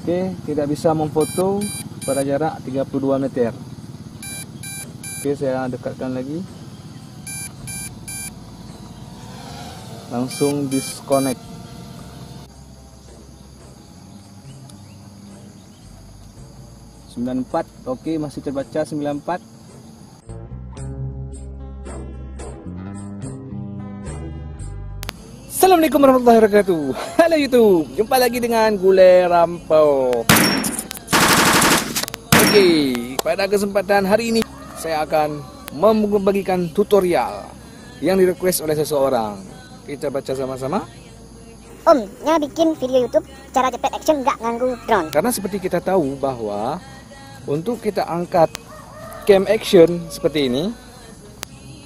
Oke, tidak bisa memfoto pada jarak 32 meter. Oke, saya dekatkan lagi. Langsung disconnect. Sembilan empat, oke masih terbaca sembilan empat. Assalamualaikum warahmatullahi wabarakatuh. Halo YouTube. Jumpa lagi dengan Gule Rampau. Oke Pada kesempatan hari ini Saya akan membagikan tutorial Yang direquest oleh seseorang. Kita baca sama-sama. Om, nya bikin video YouTube cara cepet action nggak nganggu drone. Karena seperti kita tahu bahwa Untuk kita angkat cam action seperti ini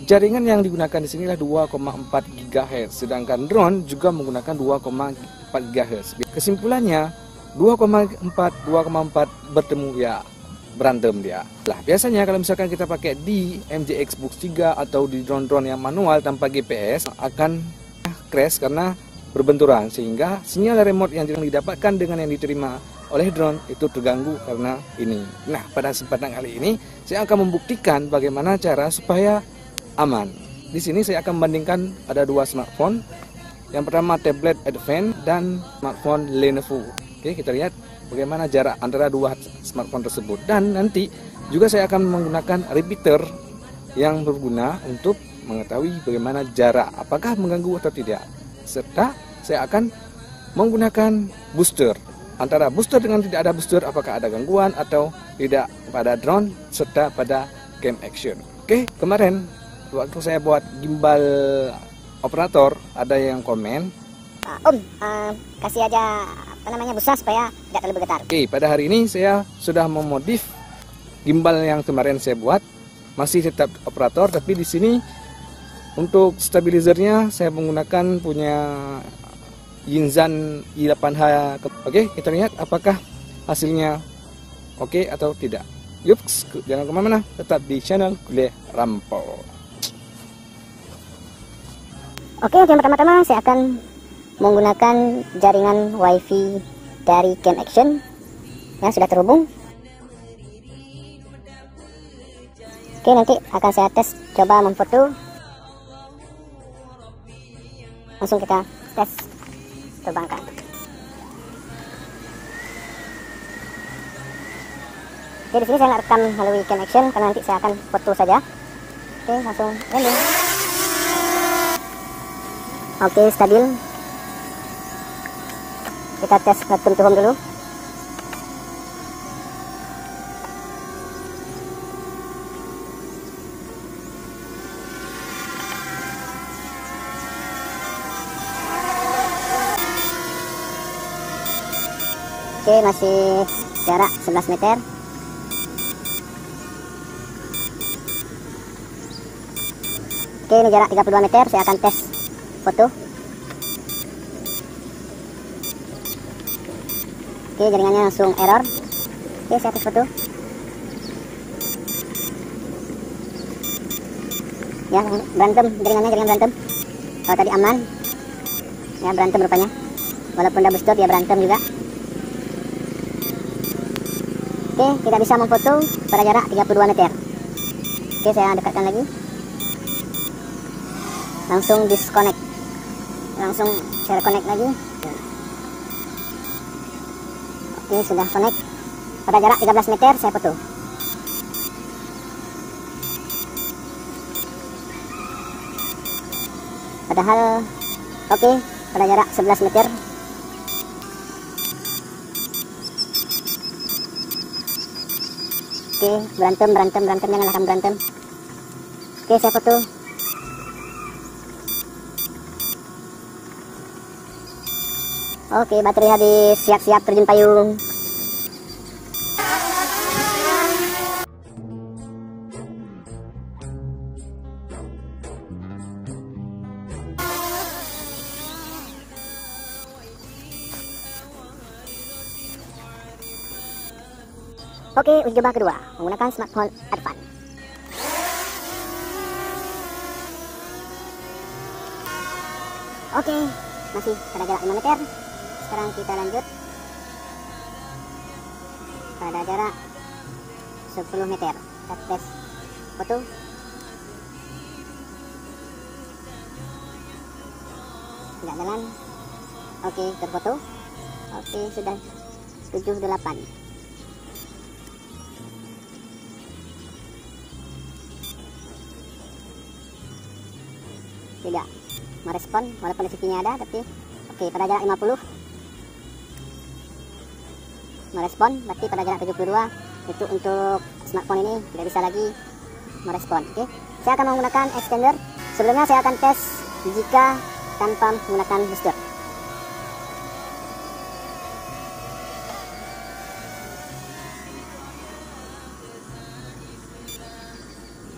Jaringan yang digunakan di sini adalah 2,4 GHz, sedangkan drone juga menggunakan 2,4 GHz. Kesimpulannya 2,4 2,4 bertemu ya berantem dia. Lah biasanya kalau misalkan kita pakai di MJX Box 3 atau di drone-drone yang manual tanpa GPS akan crash karena berbenturan sehingga sinyal remote yang didapatkan dengan yang diterima oleh drone itu terganggu karena ini. Nah, pada kesempatan kali ini saya akan membuktikan bagaimana cara supaya aman. Di sini saya akan membandingkan ada dua smartphone. Yang pertama tablet Advance dan smartphone Lenovo. Oke, kita lihat bagaimana jarak antara dua smartphone tersebut. Dan nanti juga saya akan menggunakan repeater yang berguna untuk mengetahui bagaimana jarak, apakah mengganggu atau tidak. Serta saya akan menggunakan booster. Antara booster dengan tidak ada booster, apakah ada gangguan atau tidak pada drone serta pada game action. Oke, kemarin waktu saya buat gimbal operator ada yang komen uh, Om uh, kasih aja apa namanya besar supaya tidak terlalu bergetar. Oke pada hari ini saya sudah memodif gimbal yang kemarin saya buat. Masih tetap operator tapi di sini untuk stabilizernya saya menggunakan punya Yinzan i8H oke kita lihat apakah hasilnya oke atau tidak. Yups, jangan ke mana-mana, tetap di channel Gule Rampau. Oke, yang pertama-tama saya akan menggunakan jaringan wifi dari Cam Action yang sudah terhubung. Oke, nanti akan saya tes coba memfoto. Langsung kita tes terbangkan. Oke, di sini saya nggak rekam melalui Cam Action karena nanti saya akan foto saja. Oke, langsung landing. Oke, stabil. Kita tes vacuum to dulu. Oke, masih jarak 11 meter. Oke, ini jarak 32 meter. Saya akan tes foto oke jaringannya langsung error. Oke saya hapus foto ya berantem. Jaringannya jaringan berantem. Kalau tadi aman. Ya berantem rupanya. Walaupun double stop ya berantem juga. Oke tidak bisa memfoto pada jarak 32 meter. Oke saya dekatkan lagi. Langsung disconnect langsung share connect lagi. Ini sudah connect. Pada jarak 13 meter saya foto. Padahal oke pada jarak 11 meter. Oke berantem berantem berantem jangan akan berantem. Oke saya foto Oke, baterai habis. Siap-siap terjun payung. Oke, uji coba kedua menggunakan smartphone Advan. Oke, masih pada jarak 5 meter sekarang kita lanjut. Pada jarak 10 meter. Kita tes foto tidak jalan. Oke terfoto. Oke sudah 78 tidak merespon walaupun FPV-nya ada tapi oke pada jarak 50 merespon berarti pada jarak 72 itu untuk smartphone ini tidak bisa lagi merespon oke? Saya akan menggunakan extender. Sebelumnya saya akan tes jika tanpa menggunakan booster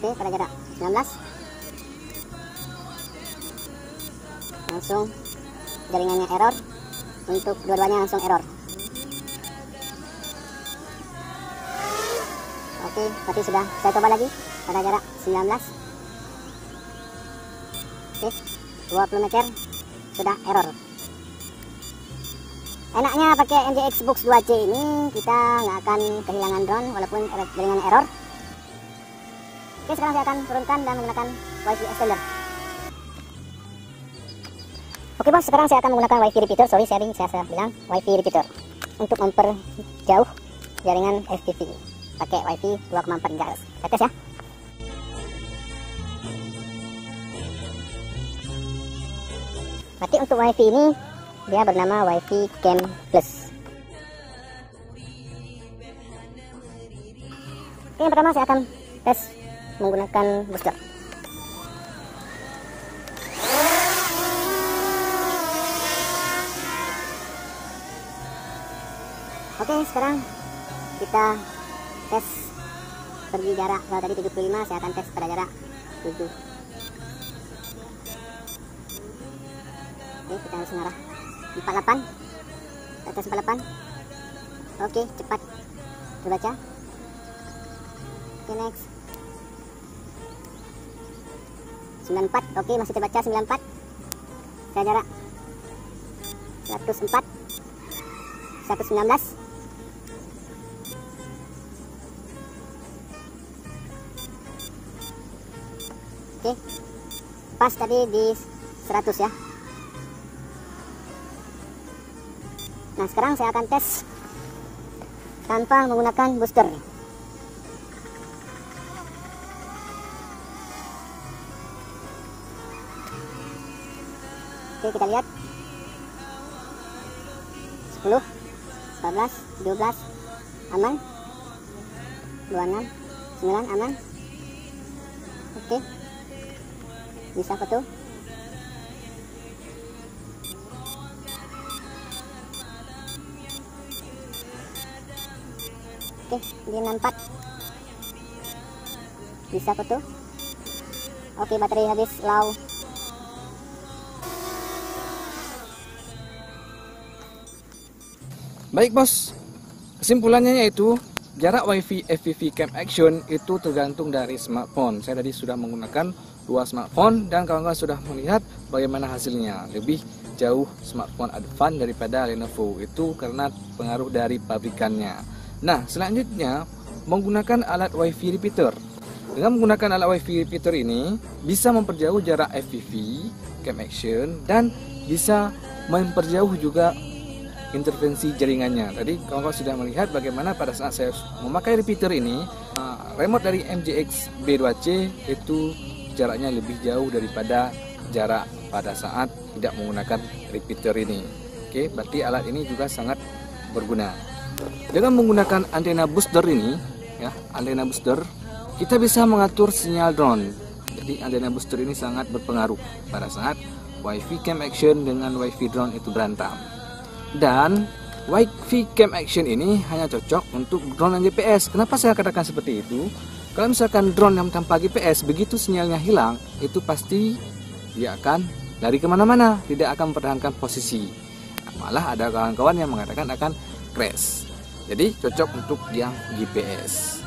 oke pada jarak 19 langsung jaringannya error. Untuk dua-duanya langsung error oke berarti sudah saya coba lagi. Pada jarak 19 oke 20 meter. Sudah error. Enaknya pakai MJX Box 2C ini kita nggak akan kehilangan drone walaupun jaringan error. Oke sekarang saya akan turunkan dan menggunakan wifi extender. Oke bos, sekarang saya akan menggunakan wifi repeater. Sorry sharing, saya, saya bilang. Wifi repeater. Untuk memperjauh jaringan FTV. Pakai wifi 2,4 GHz. Kita tes ya. Berarti untuk wifi ini dia bernama wifi cam plus. Oke, yang pertama saya akan tes menggunakan booster. Oke sekarang kita tes pergi jarak. Kalau tadi 75 saya akan tes pada jarak 7 Oke kita harus mengarah. 48 kita tes 48 Oke cepat. Terbaca Oke next. 94 Oke masih terbaca 94 saya jarak. 104 119 oke. Pas tadi di 100 ya. Nah sekarang saya akan tes tanpa menggunakan booster. Oke kita lihat. 10 14 12 aman. 26 9 aman. Oke bisa foto oke dia nampak. Bisa foto oke baterai habis low baik bos. Kesimpulannya yaitu jarak wifi FPV Cam Action itu tergantung dari smartphone. Saya tadi sudah menggunakan dua smartphone dan kawan-kawan sudah melihat bagaimana hasilnya. Lebih jauh smartphone Advan daripada Lenovo. Itu karena pengaruh dari pabrikannya. Nah selanjutnya menggunakan alat wifi repeater. Dengan menggunakan alat wifi repeater ini bisa memperjauh jarak FPV cam action dan bisa memperjauh juga intervensi jaringannya. Tadi kawan-kawan sudah melihat bagaimana pada saat saya memakai repeater ini, remote dari MJX B2C itu jaraknya lebih jauh daripada jarak pada saat tidak menggunakan repeater ini. Oke, berarti alat ini juga sangat berguna. Dengan menggunakan antena booster ini, ya, antena booster, kita bisa mengatur sinyal drone. Jadi antena booster ini sangat berpengaruh pada saat wifi cam action dengan wifi drone itu berantem. Dan wifi cam action ini hanya cocok untuk drone dan GPS. Kenapa saya katakan seperti itu? Kalau misalkan drone yang tanpa GPS begitu sinyalnya hilang, itu pasti dia akan lari ke mana-mana, tidak akan mempertahankan posisi. Malah ada kawan-kawan yang mengatakan akan crash. Jadi cocok untuk yang GPS.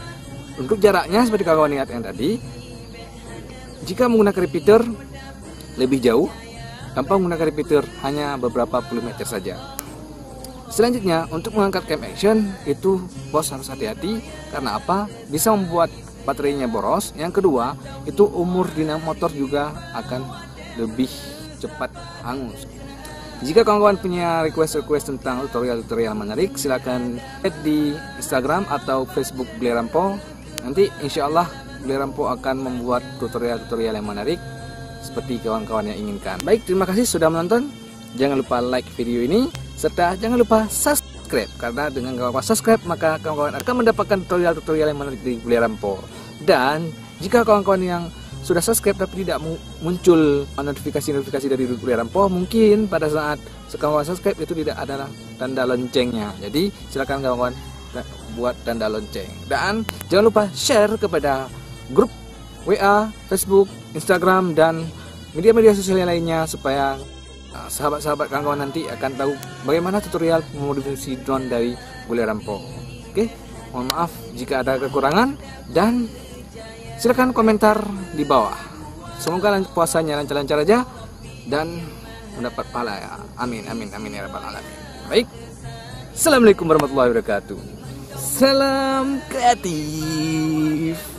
Untuk jaraknya seperti kawan-kawan lihat yang tadi, jika menggunakan repeater lebih jauh, tanpa menggunakan repeater hanya beberapa puluh meter saja. Selanjutnya, untuk mengangkat cam action itu bos harus hati-hati karena apa? Bisa membuat baterainya boros. Yang kedua, itu umur dinamo motor juga akan lebih cepat hangus. Jika kawan-kawan punya request-request tentang tutorial-tutorial menarik, silahkan add di Instagram atau Facebook Blerampo. Nanti insya Allah Blerampo akan membuat tutorial-tutorial yang menarik seperti kawan-kawan yang inginkan. Baik, terima kasih sudah menonton. Jangan lupa like video ini serta jangan lupa subscribe karena dengan kawan-kawan subscribe maka kawan-kawan akan mendapatkan tutorial-tutorial yang menarik dari Bully Rampo. Dan jika kawan-kawan yang sudah subscribe tapi tidak muncul notifikasi-notifikasi dari Bully Rampo, mungkin pada saat kawan-kawan subscribe itu tidak ada tanda loncengnya. Jadi silakan kawan-kawan buat tanda lonceng. Dan jangan lupa share kepada grup WA, Facebook, Instagram dan media-media sosial lainnya supaya Nah, sahabat-sahabat kawan-kawan nanti akan tahu bagaimana tutorial memodifikasi drone dari Bule Rampo. Oke, mohon maaf jika ada kekurangan dan silakan komentar di bawah. Semoga puasanya lancar-lancar aja dan mendapat pahala ya. Amin, amin, amin ya rabbal alamin. Baik. Assalamualaikum warahmatullahi wabarakatuh. Salam kreatif.